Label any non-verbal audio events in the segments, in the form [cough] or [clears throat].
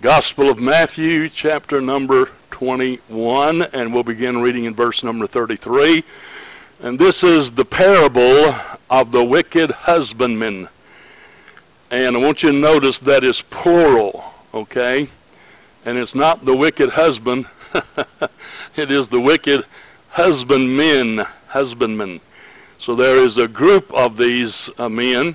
Gospel of Matthew, chapter number 21, and we'll begin reading in verse number 33. And this is the parable of the wicked husbandman. And I want you to notice that is plural, okay? And it's not the wicked husband, [laughs] it is the wicked husbandmen, husbandmen. So there is a group of these uh, men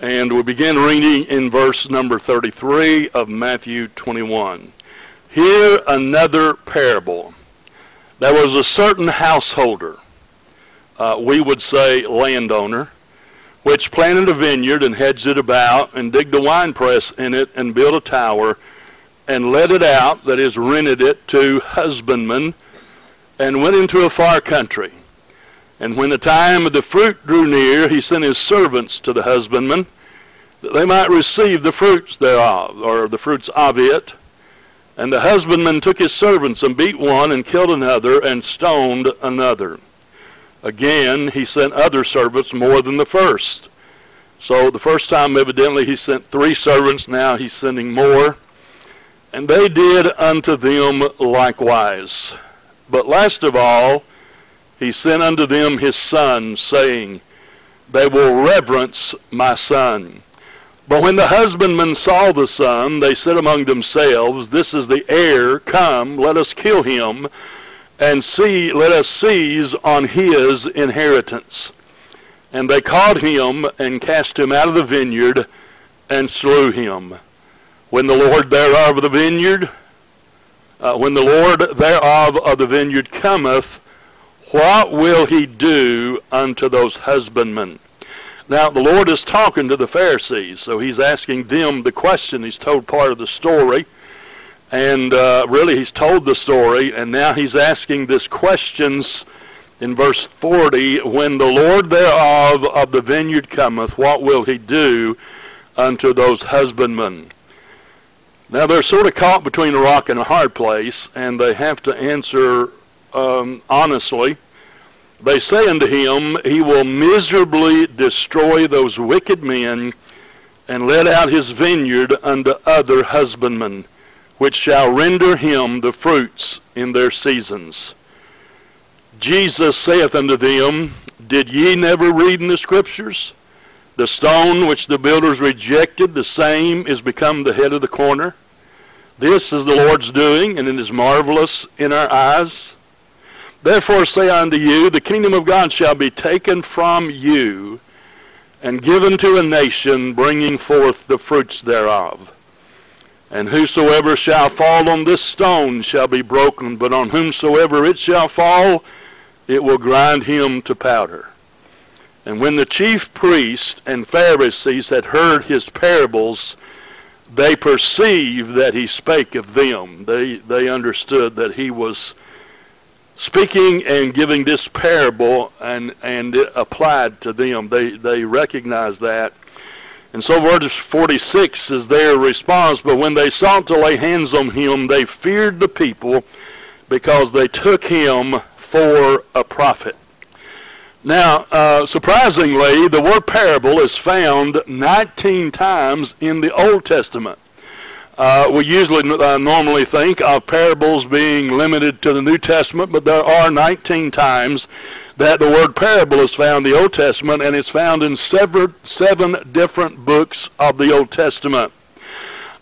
and we begin reading in verse number 33 of Matthew 21. Here another parable. There was a certain householder, uh, we would say landowner, which planted a vineyard and hedged it about and digged a winepress in it and built a tower and let it out, that is, rented it to husbandmen, and went into a far country and when the time of the fruit drew near, he sent his servants to the husbandman, that they might receive the fruits thereof, or the fruits of it. And the husbandman took his servants and beat one and killed another and stoned another. Again, he sent other servants more than the first. So the first time, evidently, he sent three servants. Now he's sending more. And they did unto them likewise. But last of all, he sent unto them his son, saying, They will reverence my son. But when the husbandmen saw the son, they said among themselves, This is the heir, come, let us kill him, and see, let us seize on his inheritance. And they caught him and cast him out of the vineyard and slew him. When the Lord thereof of the vineyard, uh, when the Lord thereof of the vineyard cometh, what will he do unto those husbandmen? Now, the Lord is talking to the Pharisees, so he's asking them the question. He's told part of the story, and uh, really he's told the story, and now he's asking this questions in verse 40, When the Lord thereof of the vineyard cometh, what will he do unto those husbandmen? Now, they're sort of caught between a rock and a hard place, and they have to answer um, honestly they say unto him, He will miserably destroy those wicked men and let out his vineyard unto other husbandmen, which shall render him the fruits in their seasons. Jesus saith unto them, Did ye never read in the Scriptures? The stone which the builders rejected, the same is become the head of the corner. This is the Lord's doing, and it is marvelous in our eyes. Therefore say unto you, the kingdom of God shall be taken from you and given to a nation, bringing forth the fruits thereof. And whosoever shall fall on this stone shall be broken, but on whomsoever it shall fall, it will grind him to powder. And when the chief priests and Pharisees had heard his parables, they perceived that he spake of them. They, they understood that he was speaking and giving this parable and and applied to them. They they recognize that. And so verse 46 is their response, but when they sought to lay hands on him, they feared the people because they took him for a prophet. Now, uh, surprisingly, the word parable is found 19 times in the Old Testament. Uh, we usually uh, normally think of parables being limited to the New Testament, but there are 19 times that the word parable is found in the Old Testament, and it's found in seven, seven different books of the Old Testament.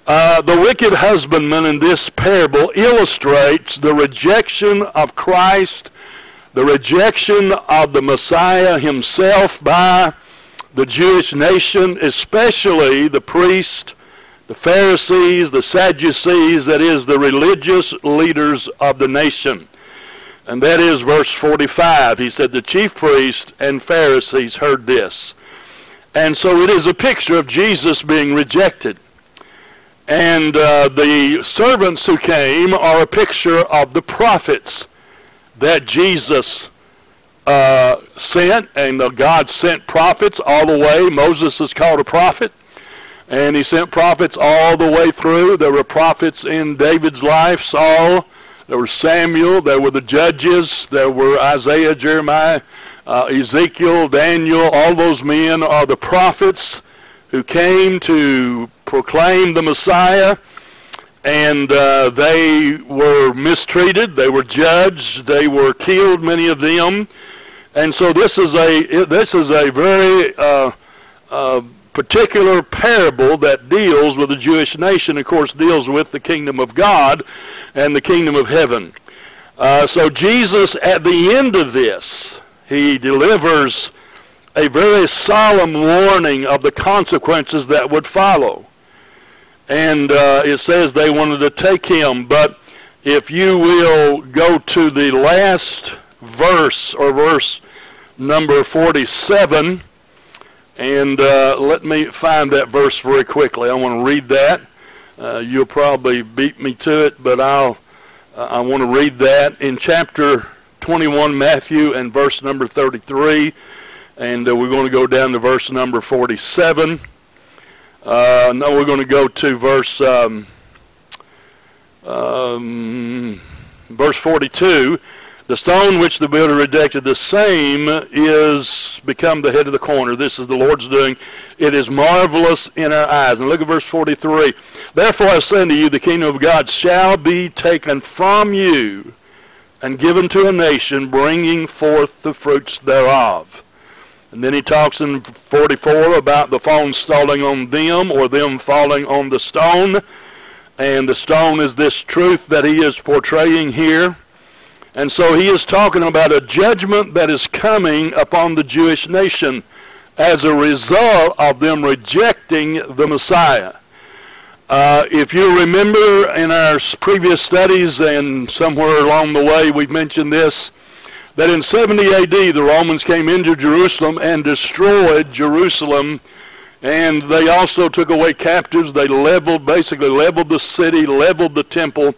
Uh, the wicked husbandman in this parable illustrates the rejection of Christ, the rejection of the Messiah himself by the Jewish nation, especially the priest the Pharisees, the Sadducees, that is, the religious leaders of the nation. And that is verse 45. He said, The chief priests and Pharisees heard this. And so it is a picture of Jesus being rejected. And uh, the servants who came are a picture of the prophets that Jesus uh, sent. And God sent prophets all the way. Moses is called a prophet. And he sent prophets all the way through. There were prophets in David's life, Saul. There was Samuel. There were the judges. There were Isaiah, Jeremiah, uh, Ezekiel, Daniel. All those men are the prophets who came to proclaim the Messiah. and uh, they were mistreated, they were judged, they were killed, many of them. And so this is a this is a very uh, uh, particular parable that deals with the Jewish nation. Of course, deals with the kingdom of God and the kingdom of heaven. Uh, so Jesus, at the end of this, he delivers a very solemn warning of the consequences that would follow. And uh, it says they wanted to take him, but if you will go to the last verse or verse number 47, and uh, let me find that verse very quickly. I want to read that. Uh, you'll probably beat me to it, but I'll. Uh, I want to read that in chapter 21, Matthew, and verse number 33, and uh, we're going to go down to verse number 47. Uh, now we're going to go to verse um, um, verse 42. The stone which the builder rejected, the same is become the head of the corner. This is the Lord's doing. It is marvelous in our eyes. And look at verse 43. Therefore I say unto you, the kingdom of God shall be taken from you and given to a nation, bringing forth the fruits thereof. And then he talks in 44 about the falling falling on them or them falling on the stone. And the stone is this truth that he is portraying here. And so he is talking about a judgment that is coming upon the Jewish nation as a result of them rejecting the Messiah. Uh, if you remember in our previous studies and somewhere along the way we've mentioned this, that in 70 AD the Romans came into Jerusalem and destroyed Jerusalem and they also took away captives. They leveled, basically leveled the city, leveled the temple,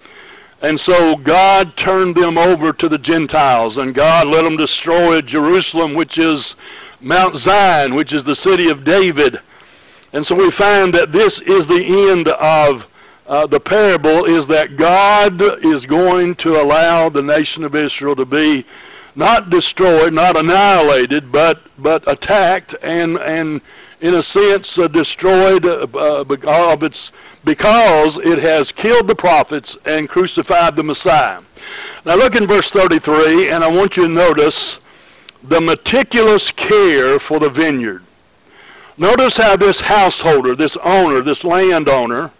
and so God turned them over to the Gentiles, and God let them destroy Jerusalem, which is Mount Zion, which is the city of David. And so we find that this is the end of uh, the parable, is that God is going to allow the nation of Israel to be not destroyed, not annihilated, but but attacked and and in a sense uh, destroyed uh, of its because it has killed the prophets and crucified the Messiah. Now look in verse 33, and I want you to notice the meticulous care for the vineyard. Notice how this householder, this owner, this landowner,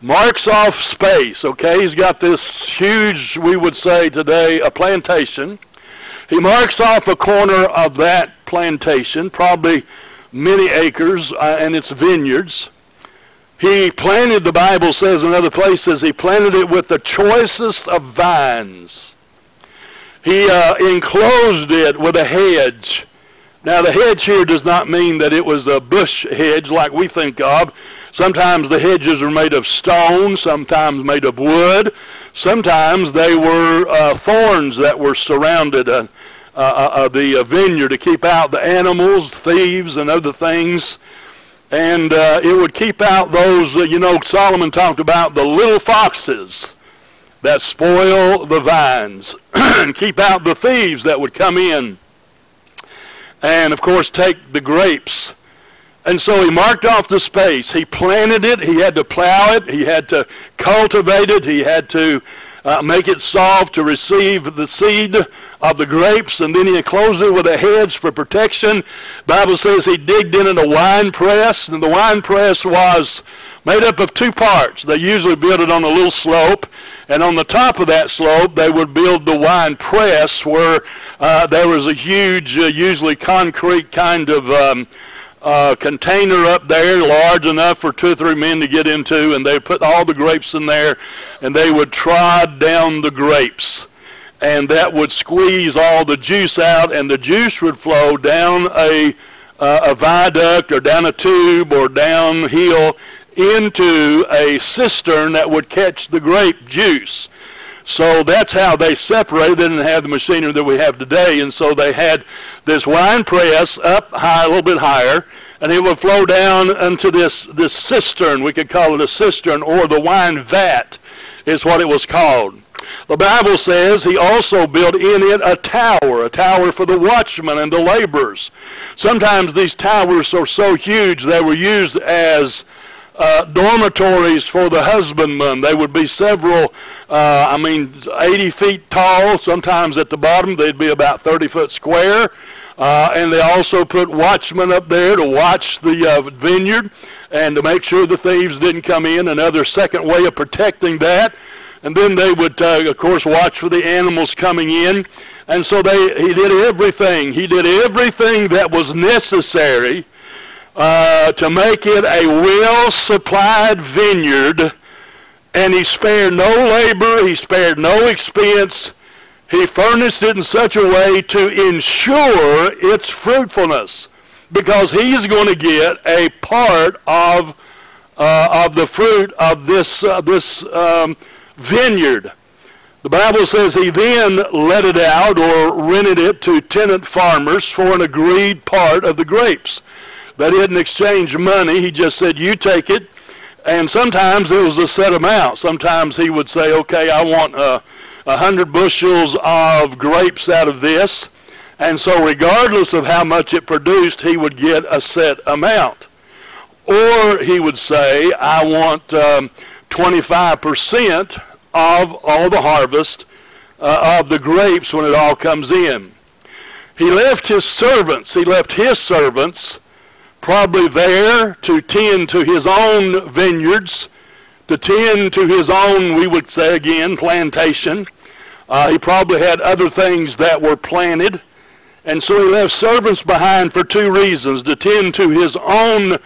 marks off space, okay? He's got this huge, we would say today, a plantation. He marks off a corner of that plantation, probably many acres, uh, and it's vineyards. He planted, the Bible says in other places, he planted it with the choicest of vines. He uh, enclosed it with a hedge. Now, the hedge here does not mean that it was a bush hedge like we think of. Sometimes the hedges are made of stone, sometimes made of wood. Sometimes they were uh, thorns that were surrounded uh, uh, uh the vineyard to keep out the animals, thieves, and other things and uh, it would keep out those, uh, you know, Solomon talked about the little foxes that spoil the vines [clears throat] and keep out the thieves that would come in and, of course, take the grapes. And so he marked off the space. He planted it. He had to plow it. He had to cultivate it. He had to uh, make it soft to receive the seed of the grapes, and then he enclosed it with a hedge for protection. Bible says he digged in a wine press, and the wine press was made up of two parts. They usually built it on a little slope, and on the top of that slope they would build the wine press where uh, there was a huge, uh, usually concrete kind of um, uh, container up there large enough for two or three men to get into, and they put all the grapes in there, and they would trod down the grapes. And that would squeeze all the juice out, and the juice would flow down a, uh, a viaduct or down a tube or downhill into a cistern that would catch the grape juice. So that's how they separated. Didn't have the machinery that we have today, and so they had this wine press up high, a little bit higher, and it would flow down into this this cistern. We could call it a cistern, or the wine vat, is what it was called. The Bible says he also built in it a tower, a tower for the watchmen and the laborers. Sometimes these towers are so huge they were used as uh, dormitories for the husbandmen. They would be several, uh, I mean, 80 feet tall. Sometimes at the bottom they'd be about 30 foot square. Uh, and they also put watchmen up there to watch the uh, vineyard and to make sure the thieves didn't come in. Another second way of protecting that. And then they would, uh, of course, watch for the animals coming in. And so they, he did everything. He did everything that was necessary uh, to make it a well-supplied vineyard, and he spared no labor, he spared no expense. He furnished it in such a way to ensure its fruitfulness, because he's going to get a part of uh, of the fruit of this uh, this um, vineyard. The Bible says he then let it out or rented it to tenant farmers for an agreed part of the grapes. They didn't exchange money. He just said, you take it. And sometimes it was a set amount. Sometimes he would say, okay, I want a uh, hundred bushels of grapes out of this. And so regardless of how much it produced, he would get a set amount. Or he would say, I want um, 25% of all the harvest uh, of the grapes when it all comes in. He left his servants, he left his servants probably there to tend to his own vineyards, to tend to his own, we would say again, plantation. Uh, he probably had other things that were planted. And so he left servants behind for two reasons, to tend to his own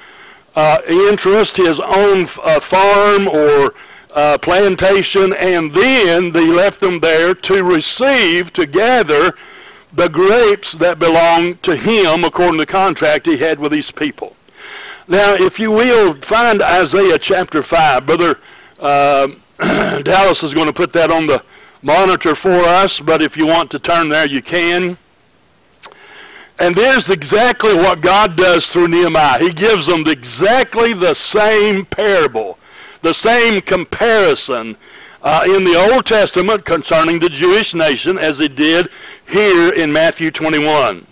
uh, interest, his own uh, farm or uh, plantation, and then they left them there to receive, to gather the grapes that belonged to him according to the contract he had with these people. Now, if you will, find Isaiah chapter 5. Brother uh, [clears throat] Dallas is going to put that on the monitor for us, but if you want to turn there, you can. And there's exactly what God does through Nehemiah. He gives them exactly the same parable, the same comparison uh, in the Old Testament concerning the Jewish nation as he did here in Matthew 21.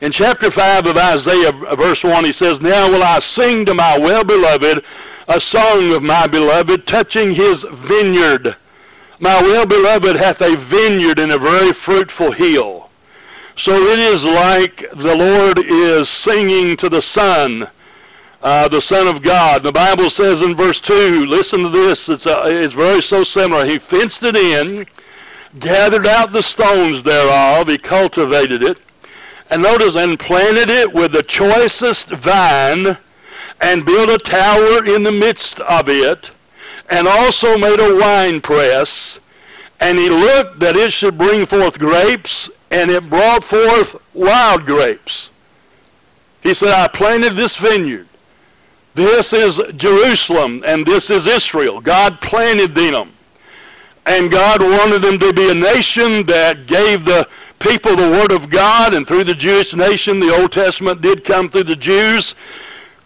In chapter 5 of Isaiah, verse 1, he says, Now will I sing to my well-beloved a song of my beloved, touching his vineyard. My well-beloved hath a vineyard in a very fruitful hill. So it is like the Lord is singing to the Son, uh, the Son of God. The Bible says in verse 2, listen to this, it's, a, it's very so similar. He fenced it in, gathered out the stones thereof, he cultivated it, and notice, and planted it with the choicest vine, and built a tower in the midst of it, and also made a wine press, and he looked that it should bring forth grapes, and it brought forth wild grapes. He said, I planted this vineyard. This is Jerusalem, and this is Israel. God planted them and God wanted them to be a nation that gave the people the Word of God, and through the Jewish nation, the Old Testament did come through the Jews.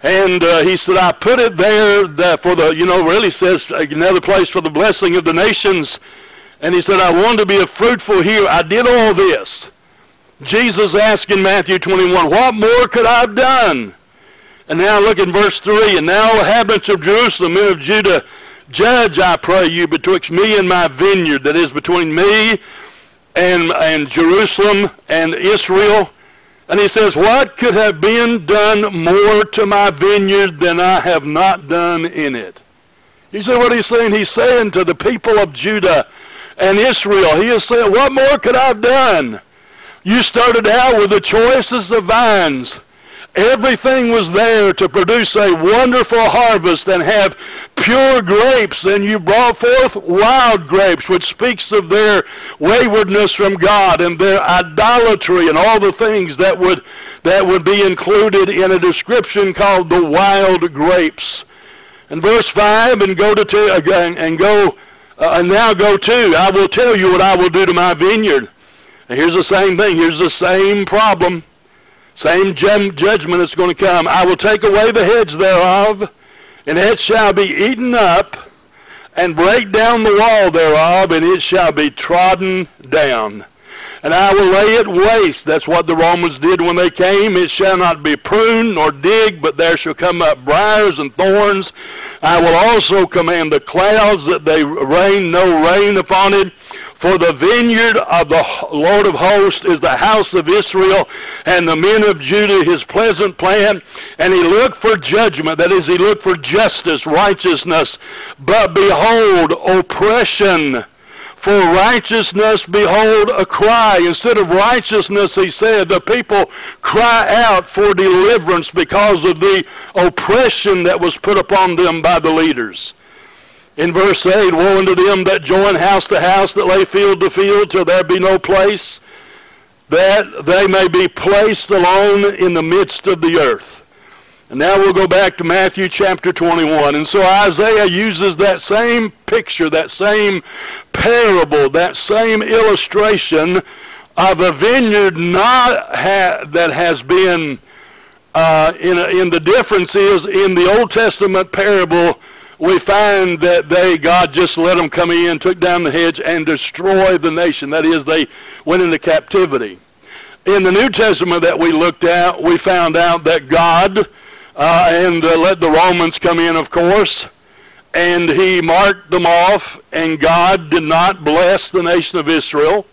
And uh, he said, I put it there that for the, you know, really says another place for the blessing of the nations. And he said, I want to be a fruitful here. I did all this. Jesus asked in Matthew 21, what more could I have done? And now look in verse 3, and now inhabitants of Jerusalem, men of Judah, Judge, I pray you, betwixt me and my vineyard, that is between me and, and Jerusalem and Israel. And he says, What could have been done more to my vineyard than I have not done in it? He said what he's saying. He's saying to the people of Judah and Israel, he is saying, What more could I have done? You started out with the choicest of vines. Everything was there to produce a wonderful harvest and have pure grapes, and you brought forth wild grapes, which speaks of their waywardness from God and their idolatry and all the things that would that would be included in a description called the wild grapes. And verse five, and go to two, and go uh, and now go to. I will tell you what I will do to my vineyard. And here's the same thing. Here's the same problem. Same judgment is going to come. I will take away the heads thereof, and it shall be eaten up, and break down the wall thereof, and it shall be trodden down. and I will lay it waste. That's what the Romans did when they came. It shall not be pruned nor digged, but there shall come up briars and thorns. I will also command the clouds that they rain no rain upon it. For the vineyard of the Lord of hosts is the house of Israel, and the men of Judah his pleasant plan. And he looked for judgment, that is, he looked for justice, righteousness. But behold, oppression. For righteousness, behold, a cry. Instead of righteousness, he said, the people cry out for deliverance because of the oppression that was put upon them by the leaders. In verse 8, Woe unto them that join house to house, that lay field to field, till there be no place, that they may be placed alone in the midst of the earth. And now we'll go back to Matthew chapter 21. And so Isaiah uses that same picture, that same parable, that same illustration of a vineyard not ha- that has been, uh, in, a, in the difference is in the Old Testament parable, we find that they, God just let them come in, took down the hedge, and destroyed the nation. That is, they went into captivity. In the New Testament that we looked at, we found out that God, uh, and uh, let the Romans come in, of course, and he marked them off, and God did not bless the nation of Israel.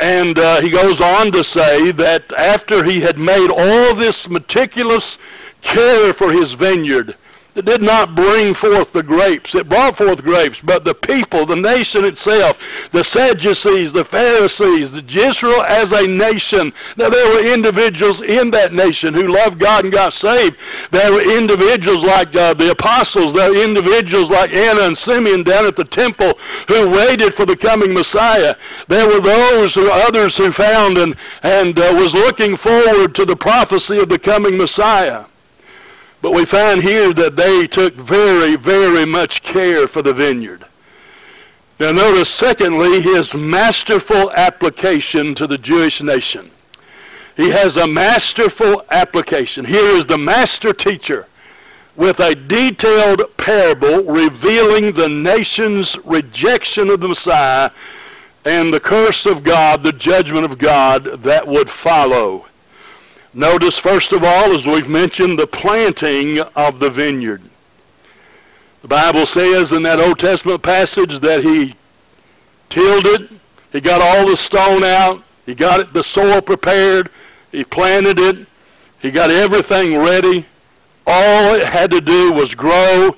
And uh, he goes on to say that after he had made all this meticulous care for his vineyard, it did not bring forth the grapes. It brought forth grapes, but the people, the nation itself, the Sadducees, the Pharisees, the Israel as a nation. Now there were individuals in that nation who loved God and got saved. There were individuals like uh, the apostles. There were individuals like Anna and Simeon down at the temple who waited for the coming Messiah. There were those who others who found and and uh, was looking forward to the prophecy of the coming Messiah. But we find here that they took very, very much care for the vineyard. Now notice, secondly, his masterful application to the Jewish nation. He has a masterful application. Here is the master teacher with a detailed parable revealing the nation's rejection of the Messiah and the curse of God, the judgment of God that would follow. Notice, first of all, as we've mentioned, the planting of the vineyard. The Bible says in that Old Testament passage that he tilled it, he got all the stone out, he got it, the soil prepared, he planted it, he got everything ready. All it had to do was grow.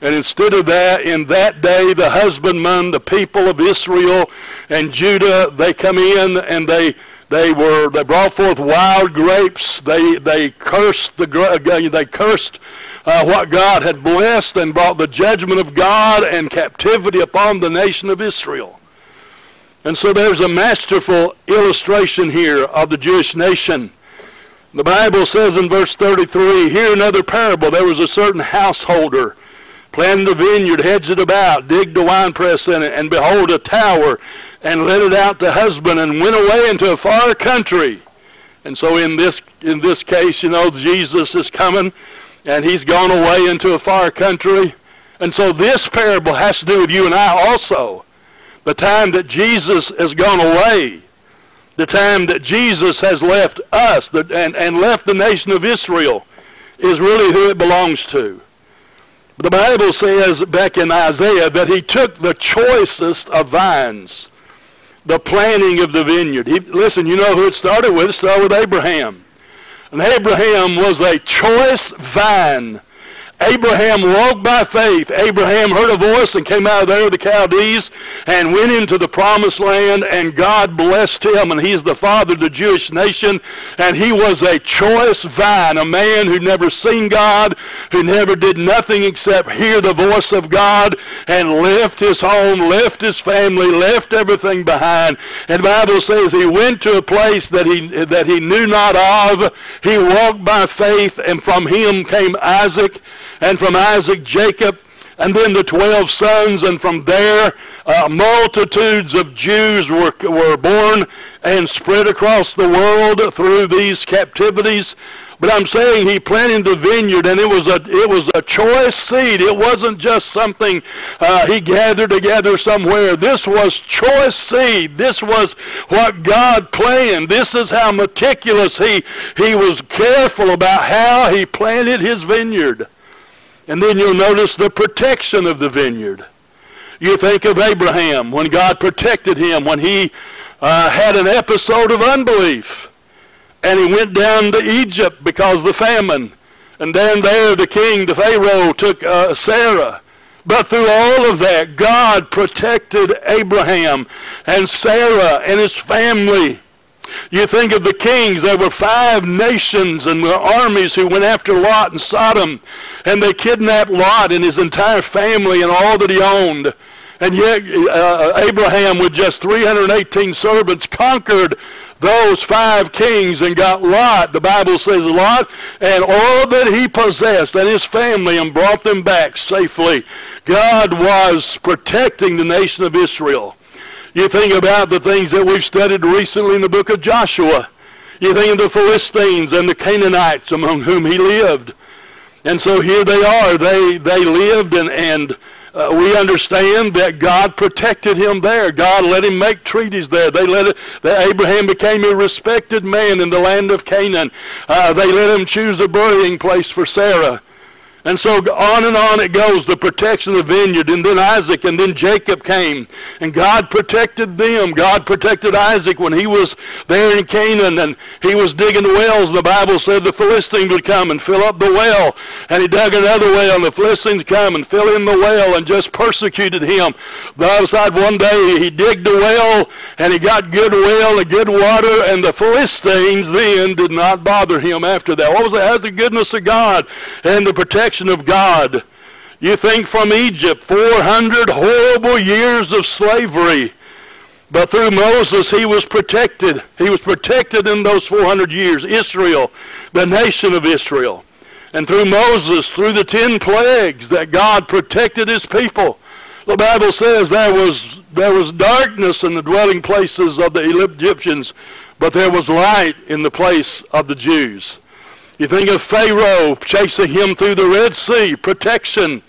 And instead of that, in that day, the husbandmen, the people of Israel and Judah, they come in and they they were they brought forth wild grapes. They they cursed the uh, they cursed uh, what God had blessed and brought the judgment of God and captivity upon the nation of Israel. And so there's a masterful illustration here of the Jewish nation. The Bible says in verse 33, here another parable. There was a certain householder planted a vineyard, hedged it about, digged a winepress in it, and behold, a tower and let it out to husband and went away into a far country. And so in this in this case, you know, Jesus is coming and he's gone away into a far country. And so this parable has to do with you and I also. The time that Jesus has gone away. The time that Jesus has left us and, and left the nation of Israel is really who it belongs to. The Bible says back in Isaiah that he took the choicest of vines the planting of the vineyard. He, listen, you know who it started with? It started with Abraham. And Abraham was a choice vine Abraham walked by faith. Abraham heard a voice and came out of there the Chaldees and went into the promised land and God blessed him and he's the father of the Jewish nation and he was a choice vine, a man who never seen God, who never did nothing except hear the voice of God and left his home, left his family, left everything behind. And the Bible says he went to a place that he, that he knew not of. He walked by faith and from him came Isaac and from Isaac Jacob, and then the 12 sons, and from there uh, multitudes of Jews were, were born and spread across the world through these captivities. But I'm saying he planted the vineyard, and it was a it was a choice seed. It wasn't just something uh, he gathered together somewhere. This was choice seed. This was what God planned. This is how meticulous he he was careful about how he planted his vineyard. And then you'll notice the protection of the vineyard. You think of Abraham when God protected him when he uh, had an episode of unbelief and he went down to Egypt because of the famine. And then there the king, the Pharaoh, took uh, Sarah. But through all of that, God protected Abraham and Sarah and his family. You think of the kings, there were five nations and the armies who went after Lot and Sodom, and they kidnapped Lot and his entire family and all that he owned. And yet uh, Abraham, with just 318 servants, conquered those five kings and got Lot, the Bible says Lot, and all that he possessed and his family and brought them back safely. God was protecting the nation of Israel. You think about the things that we've studied recently in the book of Joshua. You think of the Philistines and the Canaanites among whom he lived. And so here they are. They, they lived and, and uh, we understand that God protected him there. God let him make treaties there. They let it, that Abraham became a respected man in the land of Canaan. Uh, they let him choose a burying place for Sarah. And so on and on it goes, the protection of the vineyard. And then Isaac and then Jacob came. And God protected them. God protected Isaac when he was there in Canaan and he was digging wells. The Bible said the Philistines would come and fill up the well. And he dug another well and the Philistines come and fill in the well and just persecuted him. The other side one day he digged a well and he got good well and good water and the Philistines then did not bother him after that. What was that? That's the goodness of God and the protection protection of God. You think from Egypt, 400 horrible years of slavery. But through Moses, he was protected. He was protected in those 400 years. Israel, the nation of Israel. And through Moses, through the ten plagues, that God protected his people. The Bible says there was, there was darkness in the dwelling places of the Egyptians, but there was light in the place of the Jews. You think of Pharaoh chasing him through the Red Sea, protection.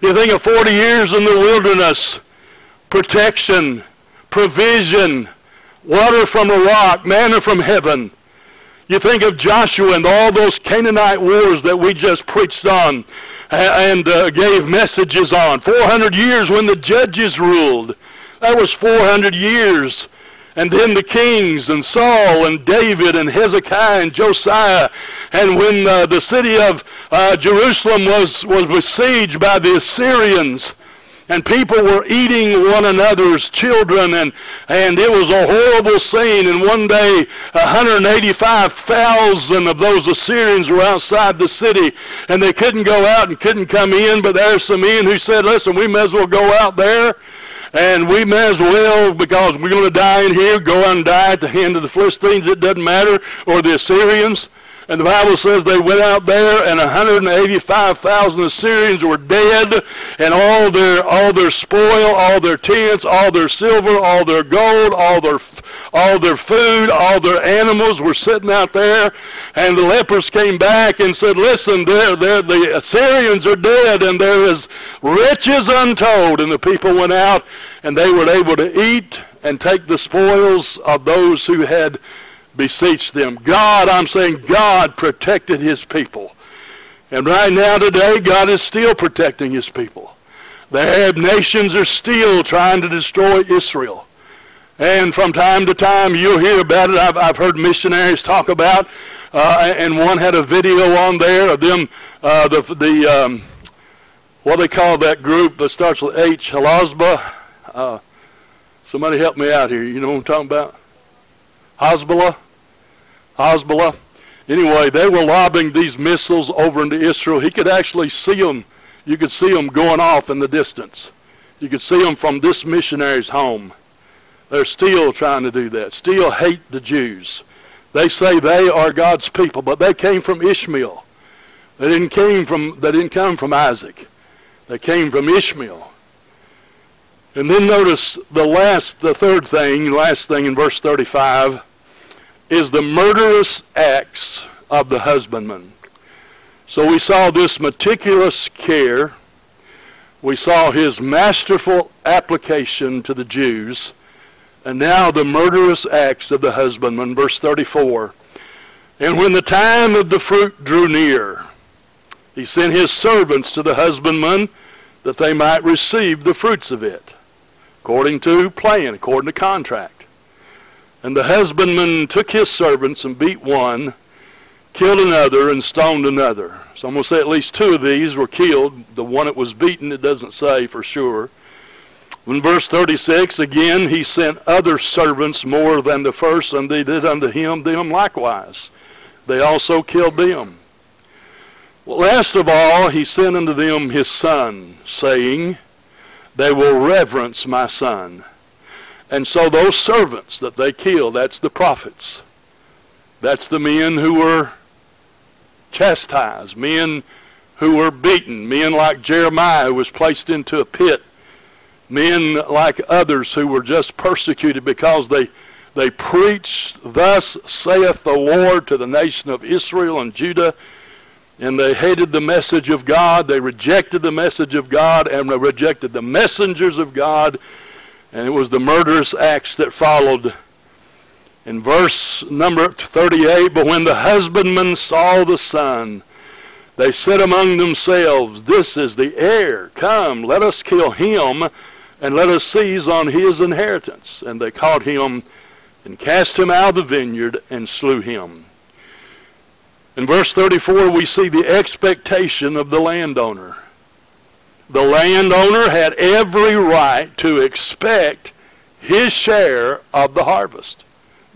You think of 40 years in the wilderness, protection, provision, water from a rock, manna from heaven. You think of Joshua and all those Canaanite wars that we just preached on and uh, gave messages on. 400 years when the judges ruled. That was 400 years and then the kings and Saul and David and Hezekiah and Josiah. And when uh, the city of uh, Jerusalem was, was besieged by the Assyrians, and people were eating one another's children, and, and it was a horrible scene. And one day, 185,000 of those Assyrians were outside the city, and they couldn't go out and couldn't come in. But there there's some men who said, listen, we may as well go out there and we may as well, because we're going to die in here, go and die at the hand of the Philistines, it doesn't matter, or the Assyrians. And the Bible says they went out there and 185,000 Assyrians were dead and all their, all their spoil, all their tents, all their silver, all their gold, all their, all their food, all their animals were sitting out there. And the lepers came back and said, listen, they're, they're, the Assyrians are dead and there is riches untold. And the people went out and they were able to eat and take the spoils of those who had beseech them. God, I'm saying God protected his people. And right now today, God is still protecting his people. The Arab nations are still trying to destroy Israel. And from time to time, you'll hear about it. I've, I've heard missionaries talk about, uh, and one had a video on there of them, uh, the, the um, what they call that group that starts with H, Halazba. Uh, somebody help me out here. You know what I'm talking about? Hezbollah. Hezbollah. Anyway, they were lobbing these missiles over into Israel. He could actually see them. You could see them going off in the distance. You could see them from this missionary's home. They're still trying to do that. Still hate the Jews. They say they are God's people, but they came from Ishmael. They didn't came from they didn't come from Isaac. They came from Ishmael. And then notice the last the third thing, last thing in verse 35 is the murderous acts of the husbandman. So we saw this meticulous care. We saw his masterful application to the Jews. And now the murderous acts of the husbandman. Verse 34. And when the time of the fruit drew near, he sent his servants to the husbandman that they might receive the fruits of it, according to plan, according to contract. And the husbandman took his servants and beat one, killed another, and stoned another. So I'm going to say at least two of these were killed. The one that was beaten, it doesn't say for sure. In verse 36, again, he sent other servants more than the first, and they did unto him them likewise. They also killed them. Well, last of all, he sent unto them his son, saying, They will reverence my son. And so those servants that they kill, that's the prophets. That's the men who were chastised, men who were beaten, men like Jeremiah who was placed into a pit, men like others who were just persecuted because they they preached, Thus saith the Lord to the nation of Israel and Judah, and they hated the message of God. They rejected the message of God and rejected the messengers of God and it was the murderous acts that followed. In verse number 38, but when the husbandmen saw the son, they said among themselves, This is the heir. Come, let us kill him, and let us seize on his inheritance. And they caught him and cast him out of the vineyard and slew him. In verse 34, we see the expectation of the landowner the landowner had every right to expect his share of the harvest.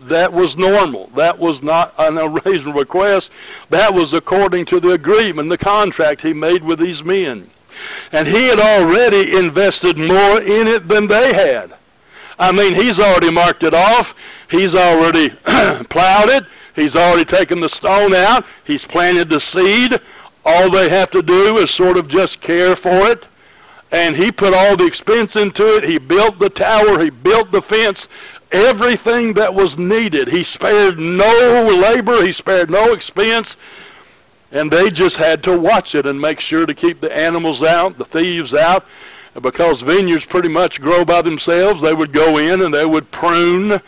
That was normal. That was not an unreasonable request. That was according to the agreement, the contract he made with these men. And he had already invested more in it than they had. I mean, he's already marked it off. He's already [clears throat] plowed it. He's already taken the stone out. He's planted the seed. All they have to do is sort of just care for it. And he put all the expense into it. He built the tower. He built the fence. Everything that was needed. He spared no labor. He spared no expense. And they just had to watch it and make sure to keep the animals out, the thieves out. Because vineyards pretty much grow by themselves, they would go in and they would prune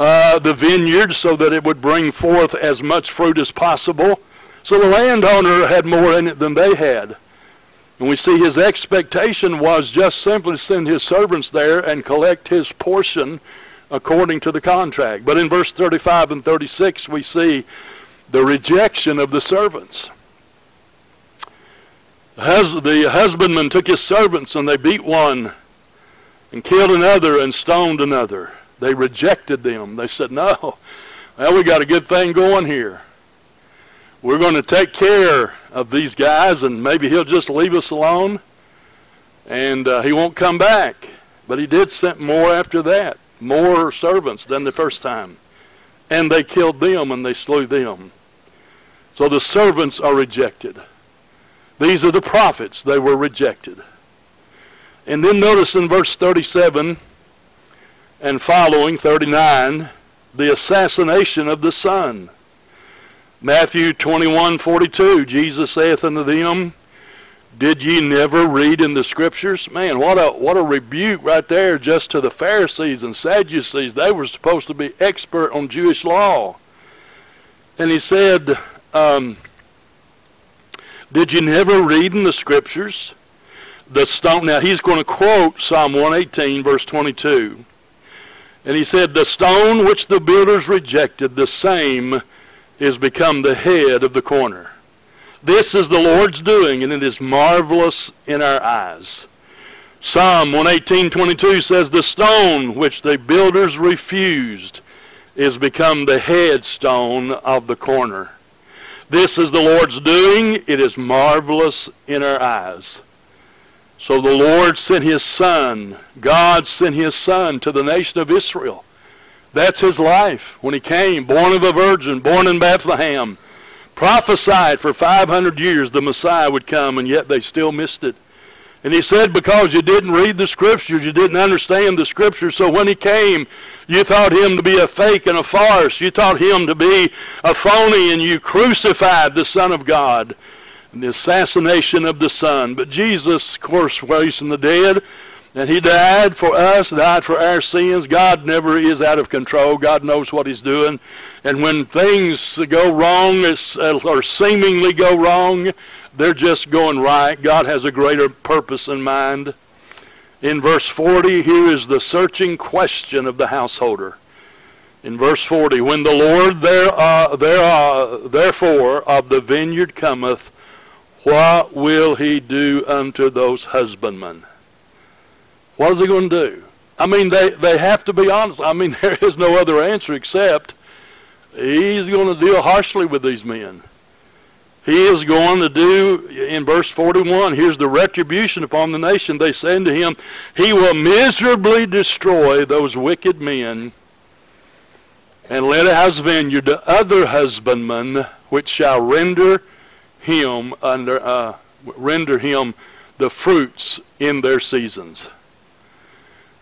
uh, the vineyard so that it would bring forth as much fruit as possible. So the landowner had more in it than they had. And we see his expectation was just simply to send his servants there and collect his portion according to the contract. But in verse 35 and 36, we see the rejection of the servants. The husbandman took his servants and they beat one and killed another and stoned another. They rejected them. They said, no, well, we got a good thing going here we're going to take care of these guys and maybe he'll just leave us alone and uh, he won't come back. But he did send more after that, more servants than the first time. And they killed them and they slew them. So the servants are rejected. These are the prophets. They were rejected. And then notice in verse 37 and following, 39, the assassination of the son. Matthew 21:42, Jesus saith unto them, Did ye never read in the scriptures? Man, what a what a rebuke right there just to the Pharisees and Sadducees. They were supposed to be expert on Jewish law. And he said, um, Did you never read in the scriptures? The stone now he's going to quote Psalm 118, verse 22. And he said, The stone which the builders rejected, the same is become the head of the corner. This is the Lord's doing, and it is marvelous in our eyes. Psalm 118:22 says, "The stone which the builders refused is become the headstone of the corner." This is the Lord's doing; it is marvelous in our eyes. So the Lord sent his son, God sent his son to the nation of Israel that's his life. When he came, born of a virgin, born in Bethlehem, prophesied for 500 years the Messiah would come, and yet they still missed it. And he said, because you didn't read the scriptures, you didn't understand the scriptures, so when he came, you thought him to be a fake and a farce. You thought him to be a phony, and you crucified the Son of God. And the assassination of the Son. But Jesus, of course, raised from the dead, and he died for us, died for our sins. God never is out of control. God knows what he's doing. And when things go wrong or seemingly go wrong, they're just going right. God has a greater purpose in mind. In verse 40, here is the searching question of the householder. In verse 40, when the Lord there, uh, there uh, therefore of the vineyard cometh, what will he do unto those husbandmen? What is he going to do? I mean, they, they have to be honest. I mean, [laughs] there is no other answer except he's going to deal harshly with these men. He is going to do, in verse 41, here's the retribution upon the nation. They say unto him, He will miserably destroy those wicked men, and let his vineyard to other husbandmen, which shall render him under uh, render him the fruits in their seasons.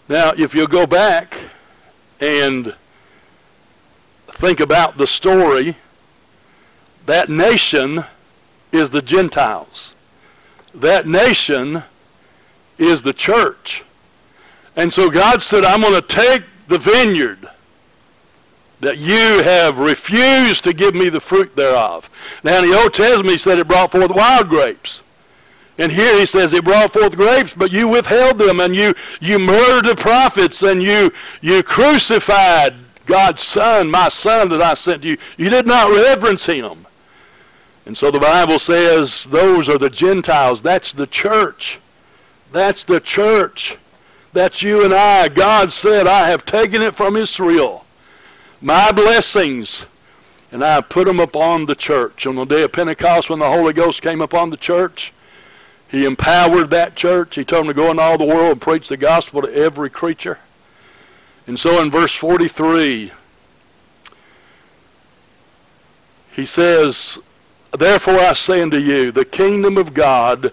Now, if you go back and think about the story that nation is the Gentiles. That nation is the church. And so God said, I'm going to take the vineyard that you have refused to give me the fruit thereof. Now in the Old Testament he said it brought forth wild grapes. And here he says it brought forth grapes, but you withheld them and you, you murdered the prophets and you, you crucified God's son, my son that I sent you. You did not reverence him. And so the Bible says those are the Gentiles. That's the church. That's the church. That's you and I. God said, I have taken it from Israel. My blessings. And I put them upon the church. On the day of Pentecost when the Holy Ghost came upon the church, he empowered that church. He told them to go into all the world and preach the gospel to every creature. And so in verse 43, he says, Therefore I say unto you, the kingdom of God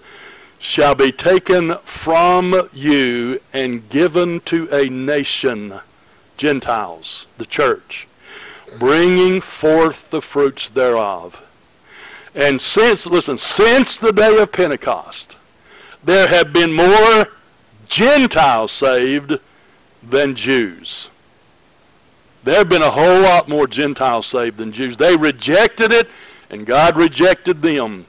shall be taken from you and given to a nation, Gentiles, the church, bringing forth the fruits thereof. And since, listen, since the day of Pentecost, there have been more Gentiles saved than Jews. There have been a whole lot more Gentiles saved than Jews. They rejected it and God rejected them.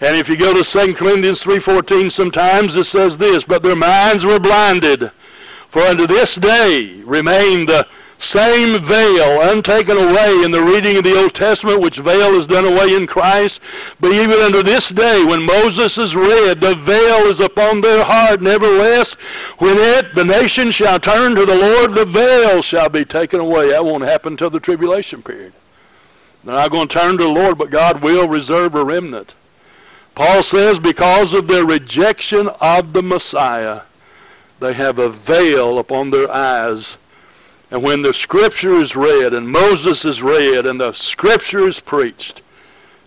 And if you go to 2 Corinthians 3.14, sometimes it says this, But their minds were blinded, for unto this day remain the same veil untaken away in the reading of the Old Testament, which veil is done away in Christ. But even unto this day, when Moses is read, the veil is upon their heart. Nevertheless, when it, the nation shall turn to the Lord, the veil shall be taken away. That won't happen until the tribulation period. They're not going to turn to the Lord, but God will reserve a remnant. Paul says because of their rejection of the Messiah, they have a veil upon their eyes. And when the scripture is read and Moses is read and the scripture is preached,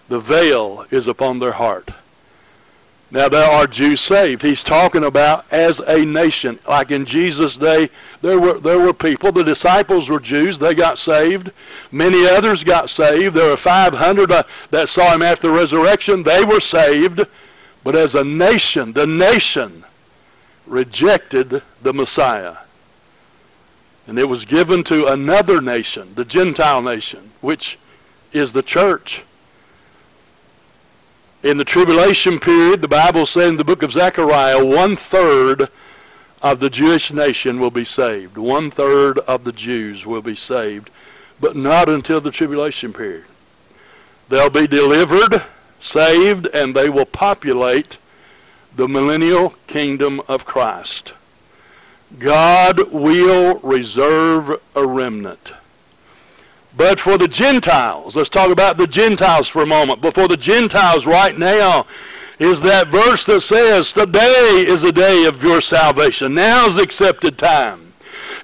the veil is upon their heart. Now there are Jews saved. He's talking about as a nation. Like in Jesus' day, there were there were people. The disciples were Jews. They got saved. Many others got saved. There were 500 uh, that saw him after resurrection. They were saved. But as a nation, the nation rejected the Messiah. And it was given to another nation, the Gentile nation, which is the church. In the tribulation period, the Bible said in the book of Zechariah, one third of the Jewish nation will be saved. One third of the Jews will be saved, but not until the tribulation period. They'll be delivered, saved, and they will populate the millennial kingdom of Christ. God will reserve a remnant. But for the Gentiles, let's talk about the Gentiles for a moment. But for the Gentiles right now is that verse that says, Today is the day of your salvation. Now is the accepted time.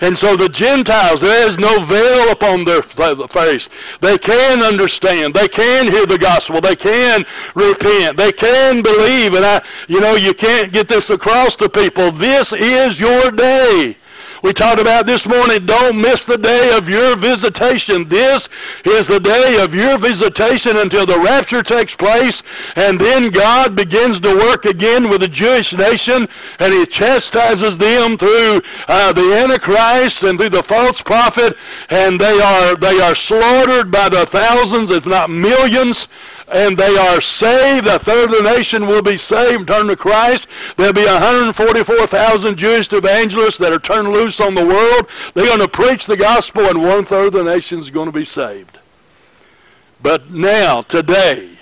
And so the Gentiles, there is no veil upon their face. They can understand. They can hear the gospel. They can repent. They can believe. And I, you know, you can't get this across to people. This is your day. We talked about this morning, don't miss the day of your visitation. This is the day of your visitation until the rapture takes place, and then God begins to work again with the Jewish nation, and he chastises them through uh, the Antichrist and through the false prophet, and they are, they are slaughtered by the thousands, if not millions, and they are saved. A third of the nation will be saved, turn to Christ. There'll be 144,000 Jewish evangelists that are turned loose on the world. They're going to preach the gospel, and one third of the nation is going to be saved. But now, today,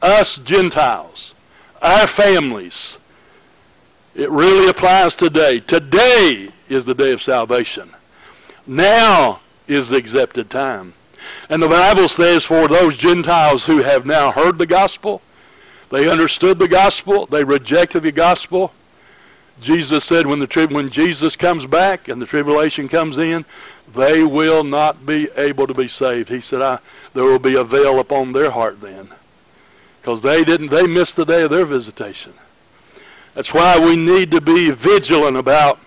us Gentiles, our families, it really applies today. Today is the day of salvation. Now is the accepted time. And the Bible says for those Gentiles who have now heard the gospel, they understood the gospel, they rejected the gospel. Jesus said when the when Jesus comes back and the tribulation comes in, they will not be able to be saved. He said, I, there will be a veil upon their heart then. Because they didn't they missed the day of their visitation. That's why we need to be vigilant about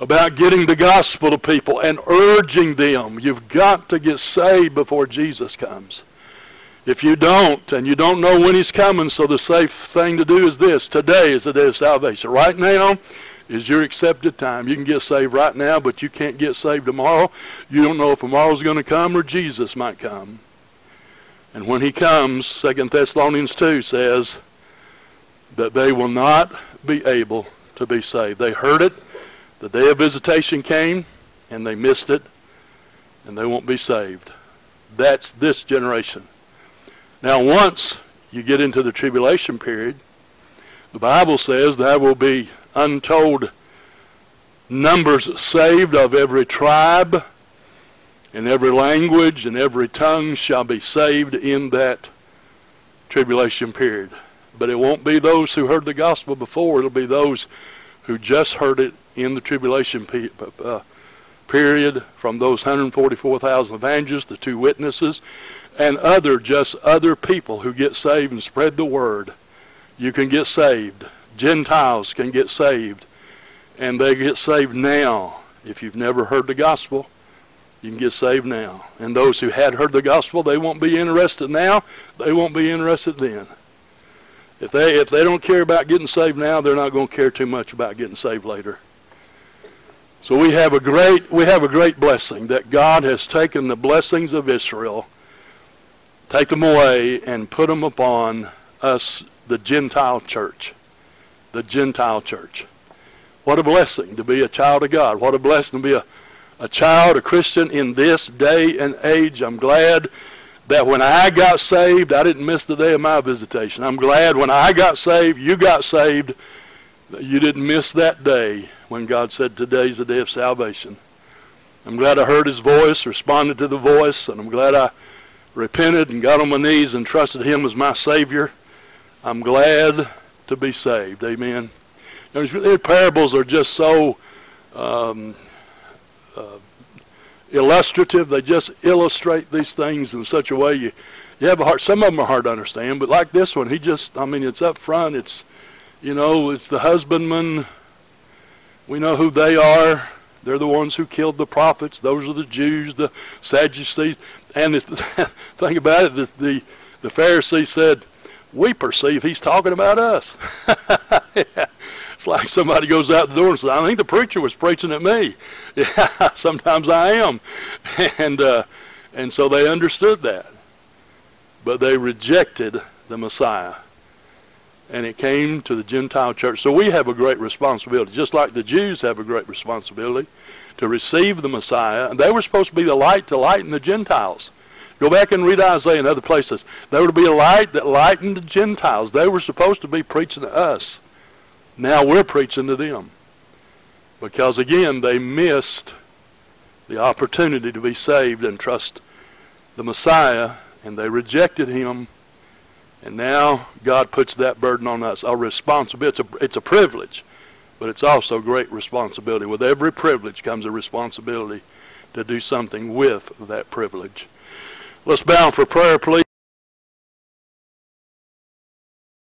about getting the gospel to people and urging them. You've got to get saved before Jesus comes. If you don't, and you don't know when he's coming, so the safe thing to do is this. Today is the day of salvation. Right now is your accepted time. You can get saved right now, but you can't get saved tomorrow. You don't know if tomorrow's going to come or Jesus might come. And when he comes, Second Thessalonians 2 says that they will not be able to be saved. They heard it the day of visitation came, and they missed it, and they won't be saved. That's this generation. Now, once you get into the tribulation period, the Bible says there will be untold numbers saved of every tribe and every language and every tongue shall be saved in that tribulation period. But it won't be those who heard the gospel before. It'll be those who just heard it in the tribulation uh, period from those 144,000 evangelists, the two witnesses, and other just other people who get saved and spread the word. You can get saved. Gentiles can get saved. And they get saved now. If you've never heard the gospel, you can get saved now. And those who had heard the gospel, they won't be interested now. They won't be interested then. If they if they don't care about getting saved now, they're not going to care too much about getting saved later. So we have a great we have a great blessing that God has taken the blessings of Israel, take them away and put them upon us, the Gentile church. The Gentile church. What a blessing to be a child of God. What a blessing to be a, a child, a Christian in this day and age. I'm glad that when I got saved, I didn't miss the day of my visitation. I'm glad when I got saved, you got saved, you didn't miss that day when God said, Today's the day of salvation. I'm glad I heard his voice, responded to the voice, and I'm glad I repented and got on my knees and trusted him as my Savior. I'm glad to be saved. Amen. You know, parables are just so um, uh, illustrative. They just illustrate these things in such a way you, you have a hard. Some of them are hard to understand, but like this one, he just. I mean, it's up front. It's, you know, it's the husbandmen. we know who they are. They're the ones who killed the prophets. Those are the Jews, the Sadducees. And the [laughs] thing about it, the, the, the Pharisees said, we perceive he's talking about us. [laughs] It's like somebody goes out the door and says, I think the preacher was preaching at me. [laughs] Yeah, sometimes I am. And, uh, and so they understood that. But they rejected the Messiah and it came to the Gentile church. So we have a great responsibility, just like the Jews have a great responsibility to receive the Messiah. And they were supposed to be the light to lighten the Gentiles. Go back and read Isaiah and other places. They were to be a light that lightened the Gentiles. They were supposed to be preaching to us. Now we're preaching to them. Because again, they missed the opportunity to be saved and trust the Messiah, and they rejected him and now God puts that burden on us, a responsibility. It's a, it's a privilege but it's also great responsibility. With every privilege comes a responsibility to do something with that privilege. Let's bow for prayer, please.